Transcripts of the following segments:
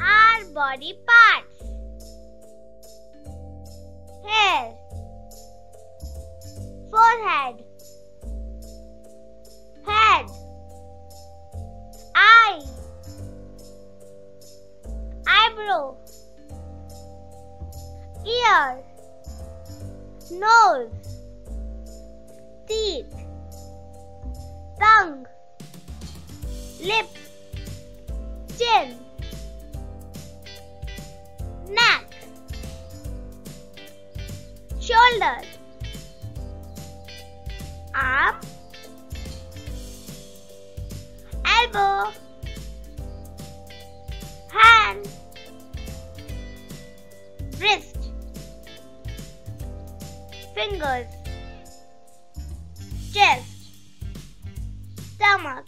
Our body parts. Hair. Forehead. Head. Eye. Eyebrow. Ear. Nose Lips Chin. Neck, shoulders, arm, elbow, hand, wrist, fingers, chest, stomach,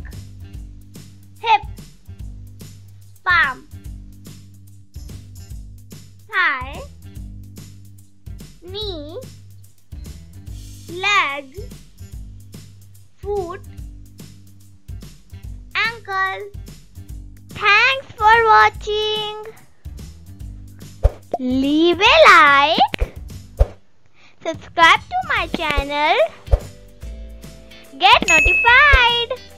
leg, foot, ankle. Thanks for watching. Leave a like, subscribe to my channel, get notified.